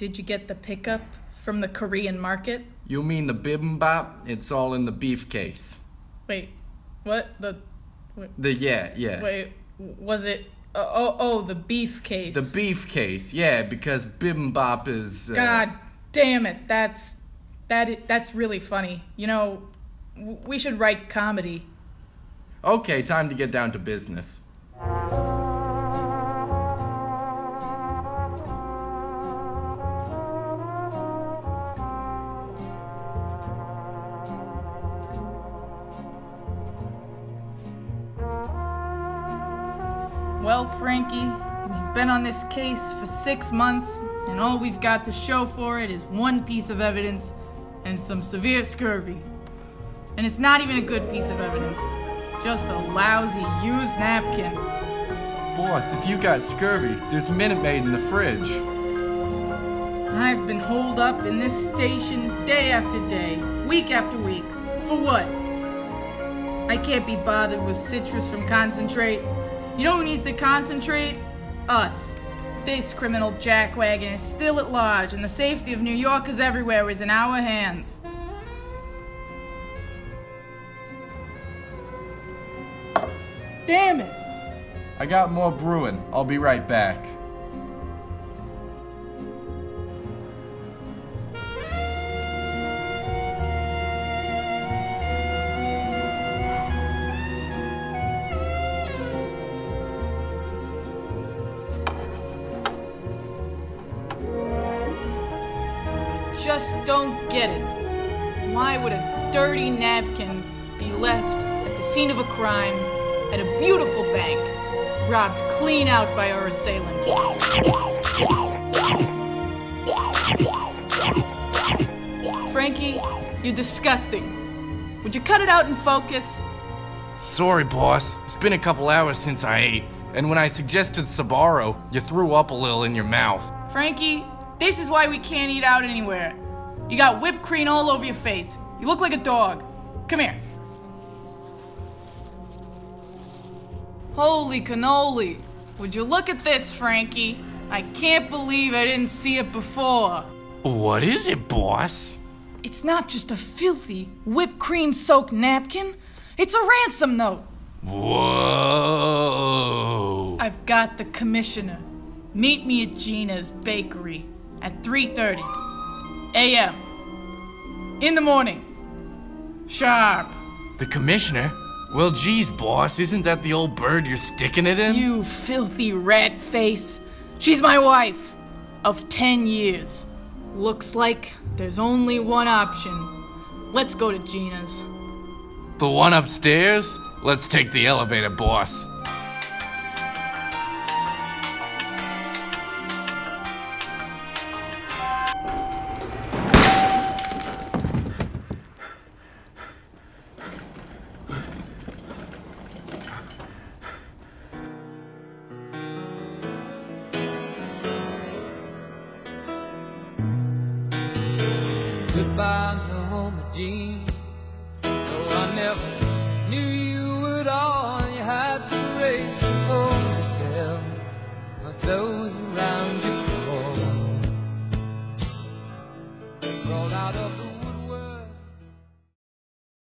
Did you get the pickup from the Korean market? You mean the bibimbap? It's all in the beef case. Wait, what? The. Wait, The yeah, yeah. wait was it. Oh, oh, oh, the beef case. The beef case, yeah, because bibimbap is. Uh, God damn it, that's. That, that's really funny. You know, w- we should write comedy. Okay, time to get down to business. Well, Frankie, we've been on this case for six months, and all we've got to show for it is one piece of evidence and some severe scurvy. And it's not even a good piece of evidence, just a lousy used napkin. Boss, if you got scurvy, there's Minute Maid in the fridge. I've been holed up in this station day after day, week after week. For what? I can't be bothered with citrus from concentrate. You know who needs to concentrate? Us. This criminal jackwagon is still at large, and the safety of New Yorkers everywhere is in our hands. Damn it! I got more brewing. I'll be right back. Just don't get it. Why would a dirty napkin be left at the scene of a crime at a beautiful bank, robbed clean out by our assailant? Frankie, you're disgusting. Would you cut it out and focus? Sorry, boss. It's been a couple hours since I ate, and when I suggested Sbarro, you threw up a little in your mouth. Frankie, this is why we can't eat out anywhere. You got whipped cream all over your face. You look like a dog. Come here. Holy cannoli. Would you look at this, Frankie? I can't believe I didn't see it before. What is it, boss? It's not just a filthy, whipped cream soaked napkin, it's a ransom note. Whoa. I've got the commissioner. Meet me at Gina's bakery at 3:30 a.m. in the morning. Sharp. The commissioner? Well, geez, boss, isn't that the old bird you're sticking it in? You filthy rat face. She's my wife of 10 years. Looks like there's only one option. Let's go to Gina's. The one upstairs? Let's take the elevator, boss. Goodbye, home, Jean. No, I never knew you.